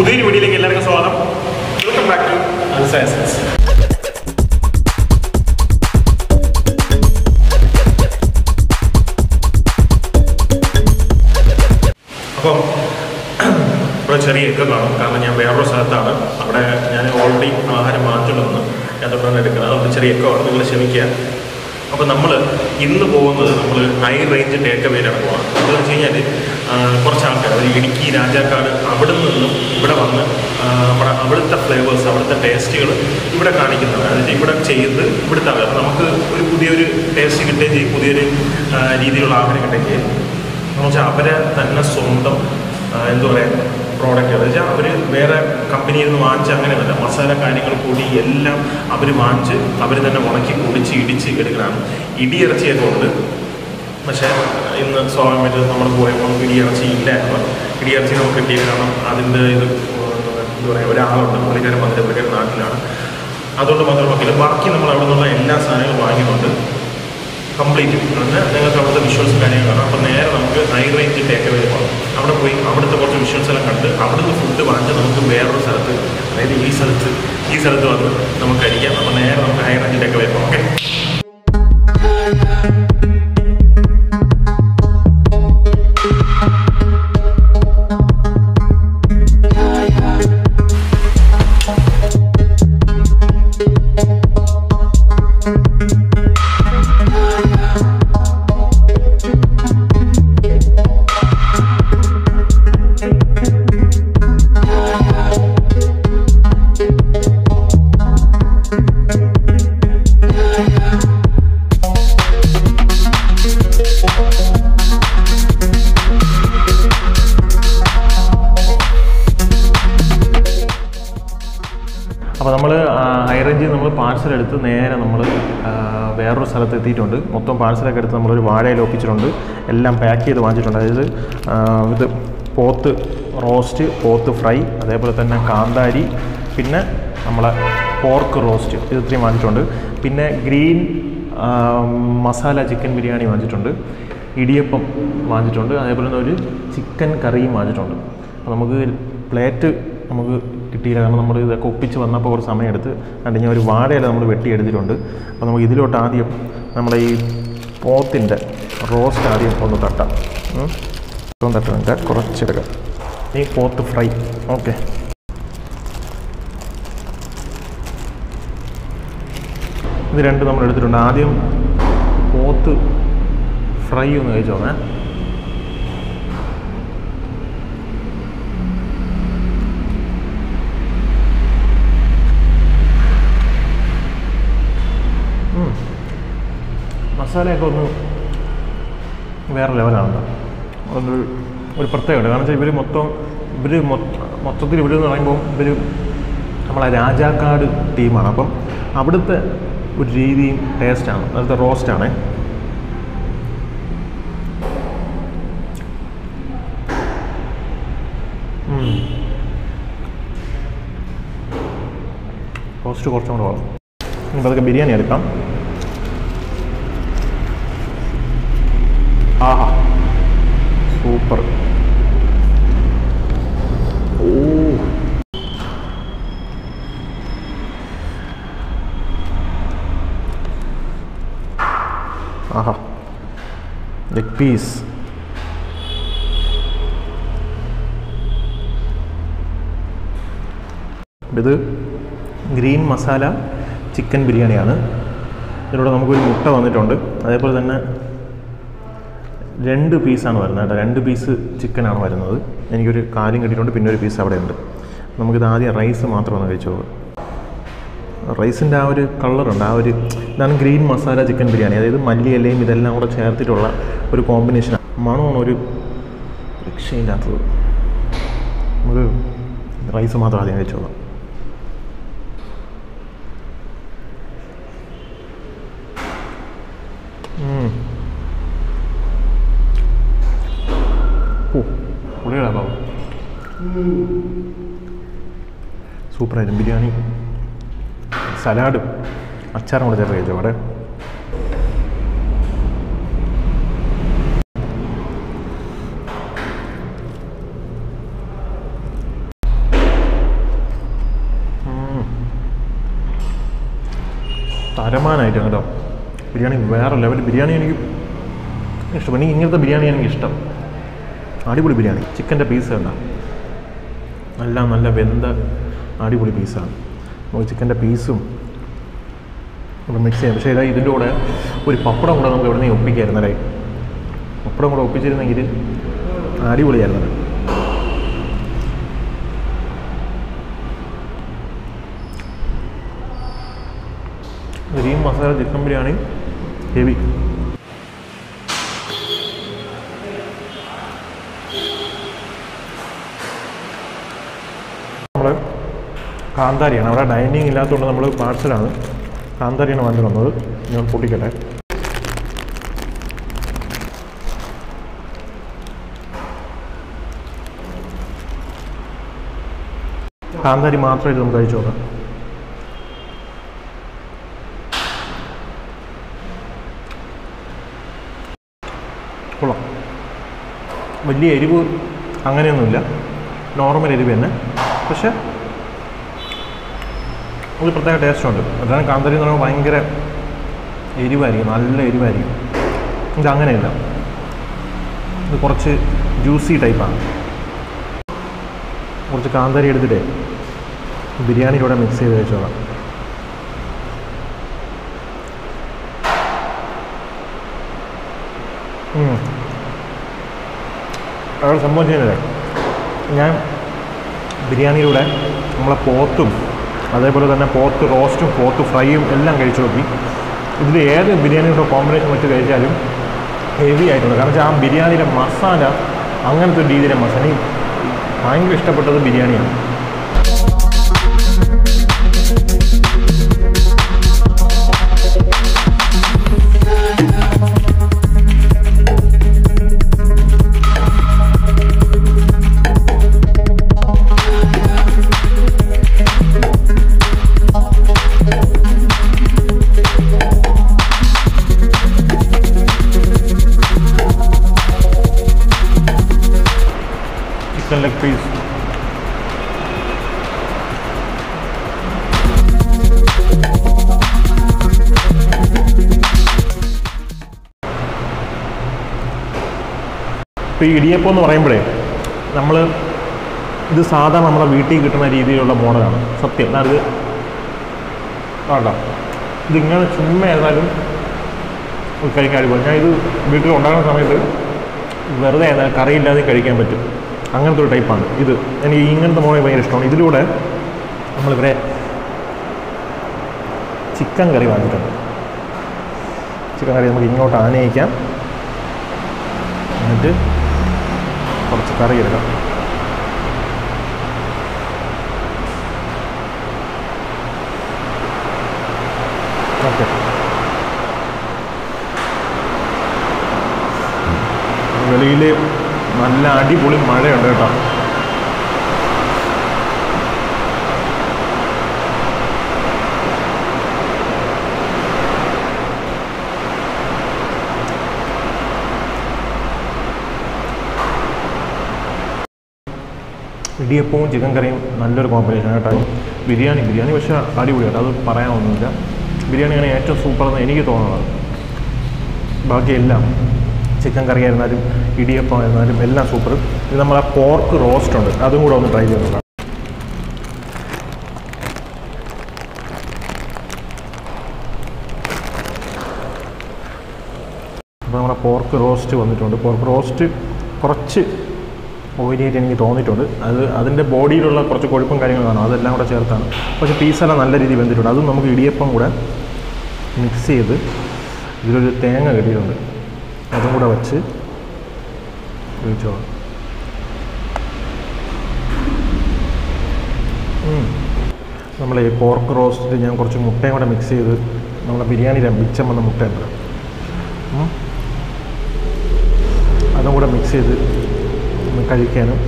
പുതിയൊരു വീഡിയോയിലേക്ക് എല്ലാവർക്കും സ്വാഗതം. വെൽക്കം ബാക്ക് ടു അൻസൈസൻസ് അപ്പം ഇവിടെ ചെറിയ എക്ക കാണും. കാരണം ഞാൻ വേറൊരു സ്ഥലത്താണ്. അവിടെ ഞാൻ ഓൾറെഡി ആഹാരം വാങ്ങിച്ചുകൊണ്ട് ഞാൻ തൊട്ടാണ് എടുക്കുന്നത്. അതുകൊണ്ട് ചെറിയ എക്ക ആണ് നിങ്ങൾ ക്ഷമിക്കുക. അപ്പോൾ നമ്മൾ ഇന്ന് പോകുന്നത് നമ്മൾ ഹൈ റേഞ്ച് ടേക്ക് വേയിലാണ് പോകുന്നത് എന്താണെന്ന് വെച്ച് കഴിഞ്ഞാൽ കുറച്ച് ആൾക്കാർ അതായത് ഇടുക്കി രാജാക്കാട് അവിടെ നിന്നും ഇവിടെ വന്ന് നമ്മുടെ അവിടുത്തെ ഫ്ലേവേഴ്സ് അവിടുത്തെ ടേസ്റ്റുകൾ ഇവിടെ കാണിക്കുന്നതാണ് അതായത് ഇവിടെ ചെയ്ത് ഇവിടുത്തെ അവർ നമുക്ക് ഒരു പുതിയൊരു ടേസ്റ്റ് കിട്ടുകയും ചെയ്യും പുതിയൊരു രീതിയിലുള്ള ആഹാരം കിട്ടുകയും ചെയ്യും. എന്ന് വെച്ചാൽ അവരെ തന്നെ സ്വന്തം എന്താ പറയുക പ്രോഡക്റ്റ് എന്ന് വെച്ചാൽ അവർ വേറെ കമ്പനിയിൽ നിന്ന് വാങ്ങിച്ച് അങ്ങനെയല്ല മസാല കാര്യങ്ങൾ കൂടി എല്ലാം അവർ വാങ്ങിച്ച് അവർ തന്നെ ഉണക്കി പൊടിച്ച് ഇടിച്ച് എടുക്കലാണ്. ഇടിയിറച്ചിയൊക്കെ ഉണ്ട്. പക്ഷേ ഇന്ന് സ്വാഭാവികമായിട്ട് നമ്മൾ പോയപ്പോൾ ഇടിയിറച്ചി ഇല്ലായിരുന്നു. ഇടിയിറച്ചി നമുക്ക് കിട്ടിയത് കാരണം അതിന്റെ ഇത് എന്താ പറയുക ഒരാളുണ്ട്. പുള്ളിക്കാരൻ വന്നിട്ട് പുള്ളിക്കാരൻ നാട്ടിലാണ്. അതുകൊണ്ട് മാത്രം നോക്കില്ല ബാക്കി നമ്മൾ അവിടെ നിന്നുള്ള എല്ലാ സാധനങ്ങളും വാങ്ങിക്കൊണ്ട് കംപ്ലീറ്റ് അങ്ങനെ നിങ്ങൾക്ക് അവിടുത്തെ വിഷ്വൽസ് കാര്യങ്ങൾ കാണാം. അപ്പോൾ നേരെ നമുക്ക് ഹൈ റേഞ്ച് ടേക്ക് അവേ പോകാം അവിടെ പോയി അവിടുത്തെ കുറച്ച് വിഷ്വൽസ് എല്ലാം കണ്ട് അവിടുന്ന് ഫുഡ് വാങ്ങിച്ച് നമുക്ക് വേറൊരു സ്ഥലത്ത് അതായത് ഈ സ്ഥലത്ത് ഈ സ്ഥലത്ത് വന്ന് നമുക്ക് കഴിക്കാം. അപ്പോൾ നേരെ നമുക്ക് ഹൈ റേഞ്ച് ടേക്ക് അവേ പോകാം ഓക്കെ അപ്പോൾ നമ്മൾ ഹൈ റേഞ്ചിൽ നമ്മൾ പാഴ്സൽ എടുത്ത് നേരെ നമ്മൾ വേറൊരു സ്ഥലത്ത് എത്തിയിട്ടുണ്ട്. മൊത്തം പാഴ്സലൊക്കെ എടുത്ത് നമ്മളൊരു വാഴയിൽ ഒപ്പിച്ചിട്ടുണ്ട്. എല്ലാം പാക്ക് ചെയ്ത് വാങ്ങിച്ചിട്ടുണ്ട്. അതായത് ഇത് പോത്ത് റോസ്റ്റ് പോത്ത് ഫ്രൈ അതേപോലെ തന്നെ കാന്താരി പിന്നെ നമ്മളെ പോർക്ക് റോസ്റ്റ് ഇത് ഇത്രയും വാങ്ങിച്ചിട്ടുണ്ട്. പിന്നെ ഗ്രീൻ മസാല ചിക്കൻ ബിരിയാണി വാങ്ങിച്ചിട്ടുണ്ട്. ഇടിയപ്പം വാങ്ങിച്ചിട്ടുണ്ട്. അതേപോലെ തന്നെ ഒരു ചിക്കൻ കറിയും വാങ്ങിച്ചിട്ടുണ്ട്. അപ്പോൾ നമുക്ക് പ്ലേറ്റ് നമുക്ക് കിട്ടിയില്ല. കാരണം നമ്മൾ ഇതൊക്കെ ഒപ്പിച്ച് വന്നപ്പോൾ കുറച്ച് സമയമെടുത്ത് അല്ലെങ്കിൽ ഒരു വാഴയില നമ്മൾ വെട്ടിയെടുത്തിട്ടുണ്ട്. അപ്പോൾ നമുക്ക് ഇതിലോട്ട് ആദ്യം നമ്മുടെ ഈ പോത്തിന്റെ റോസ്റ്റ് ആദ്യം ഒന്ന് തട്ടാം. ഒന്ന് തട്ടുന്നുണ്ട് കുറച്ചെടുക്കാം ഈ പോത്ത് ഫ്രൈ. ഓക്കെ. ഇത് രണ്ട് നമ്മൾ എടുത്തിട്ടുണ്ട്. ആദ്യം പോത്ത് ഫ്രൈ ഒന്ന് കഴിച്ചോന്നേ മസാലയൊക്കെ ഒന്ന് വേറെ ലെവലാണ് ഒരു ഒരു പ്രത്യേകത കാരണം വെച്ചാൽ ഇവർ മൊത്തം ഇവർ മൊത്തത്തിൽ ഇവർ എന്ന് പറയുമ്പോൾ ഇവർ നമ്മളെ രാജാക്കാട് ടീമാണ് അപ്പം അവിടുത്തെ ഒരു രീതിയും ടേസ്റ്റാണ് അവിടുത്തെ റോസ്റ്റാണ് റോസ്റ്റ് കുറച്ചും കൂടെ വേണം. ഇനി അതൊക്കെ ബിരിയാണി എടുക്കാം ആഹാ സൂപ്പർ. ഓ. ആഹാ. ലെഗ് പീസ് ഇത് ഗ്രീൻ മസാല ചിക്കൻ ബിരിയാണിയാണ്. ഇതിലൂടെ നമുക്കൊരു മുട്ട വന്നിട്ടുണ്ട്. അതേപോലെ തന്നെ രണ്ട് പീസാണ് വരുന്നത് കേട്ടോ. രണ്ട് പീസ് ചിക്കനാണ് വരുന്നത്. എനിക്കൊരു കാലും കിട്ടിയിട്ടുണ്ട്. പിന്നെ ഒരു പീസ് അവിടെ ഉണ്ട് നമുക്കിത് ആദ്യം റൈസ് മാത്രമാണ് കഴിച്ചു റൈസിന്റെ ആ ഒരു കളറുണ്ട്. ആ ഒരു ഇതാണ് ഗ്രീൻ മസാല ചിക്കൻ ബിരിയാണി. അതായത് മല്ലിയിലയും ഇതെല്ലാം കൂടെ ചേർത്തിട്ടുള്ള ഒരു കോമ്പിനേഷനാണ് മണമാണ് ഒരു രക്ഷയില്ലാത്തത്. നമുക്ക് റൈസ് മാത്രം ആദ്യം കഴിച്ചോളാം സൂപ്പറായിരുന്നു ബിരിയാണി സലാഡും അച്ചാറും കൂടെ ചേർത്ത് കഴിച്ചു അവിടെ? തരമാനായിട്ട് കേട്ടോ. ബിരിയാണി വേറെ ലെവൽ ബിരിയാണി എനിക്ക് ഇഷ്ടപ്പെട്ടു എനിക്ക് ഇങ്ങനത്തെ ബിരിയാണി എനിക്ക് ഇഷ്ടം. അടിപൊളി ബിരിയാണി. ചിക്കന്റെ പീസ് വേണ്ട എല്ലാം നല്ല വെന്ത അടിപൊളി പീസാണ് നമുക്ക് ചിക്കന്റെ പീസും ഇവിടെ മിക്സ് ചെയ്യാം. പക്ഷേ ഇതാ ഇതിന്റെ കൂടെ ഒരു പപ്പടം കൂടെ നമുക്ക് ഇവിടെ നിന്ന് ഒപ്പിക്കായിരുന്നു അല്ലേ? പപ്പടം കൂടെ ഒപ്പിച്ചിരുന്നെങ്കിൽ അടിപൊളിയായിരുന്നു. Green masala chicken biryani heavy നമ്മൾ കാന്താരിയാണ്. അവിടെ ഡൈനിങ് ഇല്ലാത്തതുകൊണ്ട് നമ്മൾ പാഴ്സലാണ് കാന്താരിയാണ് വാങ്ങി വന്നത് ഞാൻ പൊട്ടിക്കട്ടെ. കാന്താരി മാത്രമായിട്ട് നമുക്ക് കഴിച്ചു നോക്കാം. കൊള്ളാം. വലിയ എരിവ് അങ്ങനെയൊന്നുമില്ല. നോർമൽ എരിവ് തന്നെ. പക്ഷെ ഒരു പ്രത്യേക ടേസ്റ്റ് ഉണ്ട്. അതാണ് കാന്തരി എന്ന് പറയുമ്പോൾ ഭയങ്കര എരിവായിരിക്കും നല്ല എരിവായിരിക്കും. ഇത് അങ്ങനെയല്ല. ഇത് കുറച്ച് ജ്യൂസി ടൈപ്പാണ് കുറച്ച് കാന്തരി എടുത്തിട്ട് ബിരിയാണിയുടെ കൂടെ മിക്സ് ചെയ്ത് വെച്ചോളാം. അവിടെ സംഭവം ചെയ്യുന്നത് ഞാൻ ബിരിയാണിയിലൂടെ നമ്മളെ പോത്തും അതേപോലെ തന്നെ പോർക്ക് റോസ്റ്റും പോർക്ക് ഫ്രൈയും എല്ലാം കഴിച്ചു നോക്കി. ഇതിൽ ഏത് ബിരിയാണിയുടെ കോമ്പിനേഷൻ വെച്ച് കഴിച്ചാലും ഹെവി ആയിട്ടുണ്ട് കാരണം വെച്ചാൽ ആ ബിരിയാണിയുടെ മസാല അങ്ങനത്തെ ഒരു രീതിയിലെ മസാല ഭയങ്കര ഇഷ്ടപ്പെട്ടത് ബിരിയാണിയാണ്. ചിക്കൻ ലെഗ് പീസ് ഇപ്പോൾ ഈ ഇടിയപ്പം എന്ന് പറയുമ്പോഴേ നമ്മൾ ഇത് സാധാരണ നമ്മുടെ വീട്ടിൽ കിട്ടുന്ന രീതിയിലുള്ള മോഡലാണ്. സത്യം. ഇത് വേണ്ട ഇതിങ്ങനെ ചുമ്മാ ഏതായാലും കഴിക്കാൻ അടിപൊളി. ഞാൻ ഇത് വീട്ടിൽ ഉണ്ടാകുന്ന സമയത്ത് വെറുതെ ഏതായാലും കറിയില്ലാതെ കഴിക്കാൻ പറ്റും. അങ്ങനത്തെ ഒരു ടൈപ്പാണ് ഇത് എനിക്ക് ഇങ്ങനത്തെ മോളെ ഭയങ്കര ഇഷ്ടമാണ്. ഇതിലൂടെ നമ്മളിവരെ ചിക്കൻ കറി വാങ്ങിയിട്ടുണ്ട്. ചിക്കൻ കറി നമുക്ക് ഇങ്ങോട്ട് ആനയിക്കാം. എന്നിട്ട് കുറച്ച് കറി എടുക്കാം. ഓക്കെ. നല്ല അടിപൊളി മഴയുണ്ട് കേട്ടോ. ഇടിയപ്പവും ചിക്കൻ കറിയും നല്ലൊരു കോമ്പിനേഷൻ കേട്ടോ. ബിരിയാണി ബിരിയാണി പക്ഷേ അടിപൊളിയാട്ടോ അത് പറയാനൊന്നുമില്ല. ബിരിയാണിയാണ് ഏറ്റവും സൂപ്പർ എന്ന് എനിക്ക് തോന്നുന്നത്. ബാക്കിയെല്ലാം ചിക്കൻ കറി ആയിരുന്നാലും ഇടിയപ്പം ആയിരുന്നാലും എല്ലാം സൂപ്പർ ഇത് നമ്മൾ ആ പോർക്ക് റോസ്റ്റ് ഉണ്ട്. അതും കൂടെ ഒന്ന് ട്രൈ ചെയ്ത് നോക്കാം. അപ്പോൾ നമ്മുടെ പോർക്ക് റോസ്റ്റ് വന്നിട്ടുണ്ട്. പോർക്ക് റോസ്റ്റ് കുറച്ച് ഓയിലിയായിട്ട് എനിക്ക് തോന്നിയിട്ടുണ്ട്. അത് അതിന്റെ ബോഡിയിലുള്ള കുറച്ച് കൊഴുപ്പും കാര്യങ്ങളാണ് അതെല്ലാം കൂടെ ചേർത്താണ്. പക്ഷേ പീസെല്ലാം നല്ല രീതിയിൽ വെന്തിട്ടുണ്ട്. അതും നമുക്ക് ഇടിയപ്പം കൂടെ മിക്സ് ചെയ്ത് ഇതിലൊരു തേങ്ങ കിട്ടിയിട്ടുണ്ട്. അതും കൂടെ വച്ച് കഴിച്ചോളാം നമ്മൾ ഈ പോർക്ക് റോസ്റ്റ് ഞാൻ കുറച്ച് മുട്ടയും കൂടെ മിക്സ് ചെയ്ത് നമ്മളെ ബിരിയാണി മിച്ചം വന്ന മുട്ട ഉണ്ട് അതും കൂടെ മിക്സ് ചെയ്ത് കഴിക്കാനും.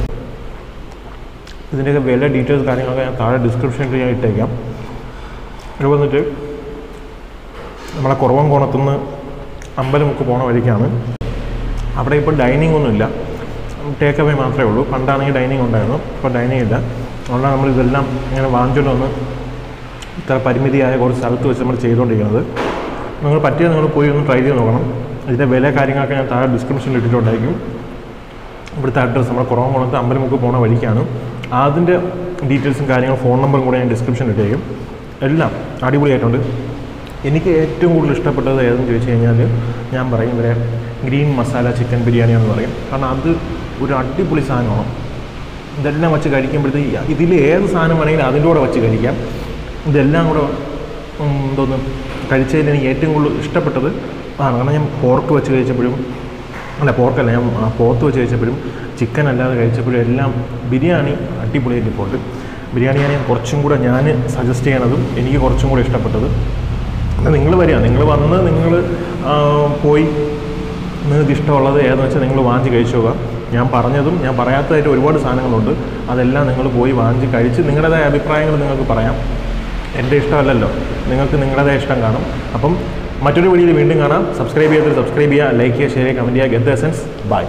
ഇതിന്റെയൊക്കെ വില ഡീറ്റെയിൽസ് കാര്യങ്ങളൊക്കെ ഞാൻ താഴെ ഡിസ്ക്രിപ്ഷനിൽ ഞാൻ ഇട്ടേക്കാം. ഇത് വന്നിട്ട് നമ്മളെ കുറവൻകോണത്തുനിന്ന് അമ്പലമുക്ക് പോണ വഴിക്കാണ്. അവിടെ ഇപ്പോൾ ഡൈനിങ് ഒന്നുമില്ല. ടേക്ക് അവേ മാത്രമേ ഉള്ളൂ. പണ്ടാണെങ്കിൽ ഡൈനിങ് ഉണ്ടായിരുന്നു. ഇപ്പോൾ ഡൈനിങ് ഇല്ല. അതുകൊണ്ടാണ് നമ്മൾ ഇതെല്ലാം ഇങ്ങനെ വാങ്ങിച്ചുകൊണ്ട് വന്ന് ഇത്ര പരിമിതിയായ കുറച്ച് സ്ഥലത്ത് വെച്ച് നമ്മൾ ചെയ്തുകൊണ്ടിരിക്കുന്നത് നിങ്ങൾ പറ്റിയ നിങ്ങൾ പോയി ഒന്ന് ട്രൈ ചെയ്ത് നോക്കണം. ഇതിന്റെ വില കാര്യങ്ങളൊക്കെ ഞാൻ താഴെ ഡിസ്ക്രിപ്ഷനിൽ ഇട്ടിട്ടുണ്ടായിരിക്കും. ഇവിടുത്തെ അഡ്രസ്സ് നമ്മുടെ കുറവുമുളത്ത് അമ്പലമുക്ക് പോണ വഴിക്കാണ്. അതിന്റെ ഡീറ്റെയിൽസും കാര്യങ്ങളും ഫോൺ നമ്പറും കൂടെ ഞാൻ ഡിസ്ക്രിപ്ഷനിൽ ഇട്ടേക്കും. എല്ലാം അടിപൊളിയായിട്ടുണ്ട്. എനിക്ക് ഏറ്റവും കൂടുതൽ ഇഷ്ടപ്പെട്ടത് ഏതെന്ന് ചോദിച്ചു കഴിഞ്ഞാൽ ഞാൻ പറയും ഇവരെ ഗ്രീൻ മസാല ചിക്കൻ ബിരിയാണി എന്ന് പറയും. കാരണം അത് ഒരു അടിപൊളി സാധനമാണ്. ഇതെല്ലാം വെച്ച് കഴിക്കുമ്പോഴത്തേക്ക് ഇതിൽ ഏത് സാധനം വേണമെങ്കിലും അതിന്റെ കൂടെ വെച്ച് കഴിക്കാം. ഇതെല്ലാം കൂടെ എന്തോന്ന് കഴിച്ചതിൽ എനിക്ക് ഏറ്റവും കൂടുതൽ ഇഷ്ടപ്പെട്ടത് ആണ് കാരണം ഞാൻ പോർക്ക് വെച്ച് കഴിച്ചപ്പോഴും അല്ല പോർക്കല്ല ഞാൻ പോത്ത് വെച്ച് കഴിച്ചപ്പോഴും ചിക്കൻ അല്ലാതെ കഴിച്ചപ്പോഴും എല്ലാം ബിരിയാണി അടിപൊളിയായിട്ട് പോട്ട് ബിരിയാണിയാണ് ഞാൻ കുറച്ചും കൂടെ ഞാൻ സജസ്റ്റ് ചെയ്യണതും എനിക്ക് കുറച്ചും കൂടെ ഇഷ്ടപ്പെട്ടത് നിങ്ങൾ വരിക. നിങ്ങൾ വന്ന് നിങ്ങൾ പോയി. നിങ്ങൾക്ക് ഇഷ്ടമുള്ളത് ഏതെന്ന് വെച്ചാൽ നിങ്ങൾ വാങ്ങി കഴിച്ചു പോകാം ഞാൻ പറഞ്ഞതും ഞാൻ പറയാത്തതായിട്ട് ഒരുപാട് സാധനങ്ങളുണ്ട്. അതെല്ലാം നിങ്ങൾ പോയി വാങ്ങി കഴിച്ച് നിങ്ങളുടേതായ അഭിപ്രായങ്ങൾ നിങ്ങൾക്ക് പറയാം. എന്റെ ഇഷ്ടമല്ലല്ലോ. നിങ്ങൾക്ക് നിങ്ങളുടേതായ ഇഷ്ടം കാണും. അപ്പം മറ്റൊരു വീഡിയോയിൽ വീണ്ടും കാണാം. സബ്സ്ക്രൈബ് ചെയ്തിട്ട് സബ്സ്ക്രൈബ് ചെയ്യുക ലൈക്ക് ചെയ്യുക ഷെയർ ചെയ്യുക കമന്റ് ചെയ്യുക. Get essence by